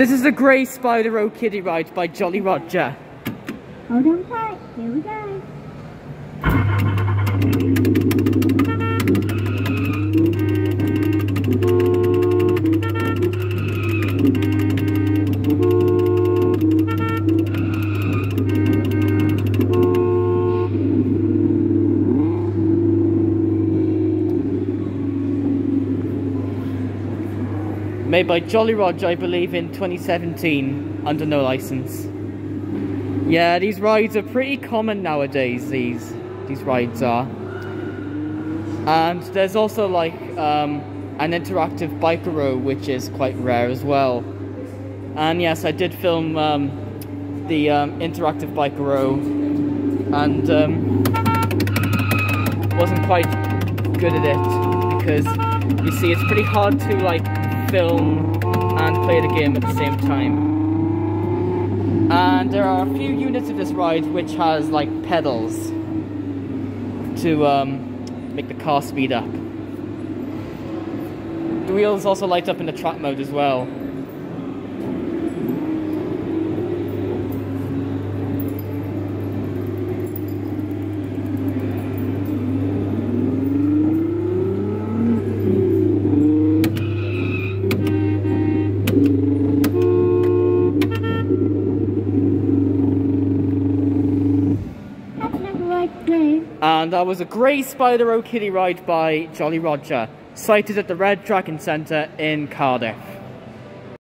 This is the Grey Spydero kiddie ride by Jolly Roger. Hold on tight. Here we go. Made by Jolly Roger, I believe, in 2017, under no license. Yeah, these rides are pretty common nowadays, these, these rides are. And there's also like um, an interactive biker which is quite rare as well. And yes, I did film um, the um, interactive biker and um, wasn't quite good at it because you see it's pretty hard to like film and play the game at the same time. And there are a few units of this ride which has like pedals to um, make the car speed up. The wheels also light up in the track mode as well. And that was a Grey Spydero ride by Jolly Roger, sighted at the Red Dragon Centre in Cardiff.